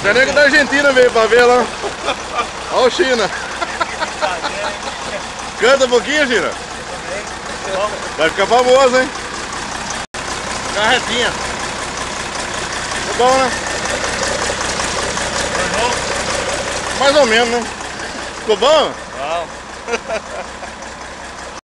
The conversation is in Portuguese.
Você nego da Argentina veio pra ver lá. Olha o China. Canta um pouquinho, China. Vai ficar famoso, hein? Carretinha. Tá é bom, né? Mais ou menos, né? Ficou bom? Bom.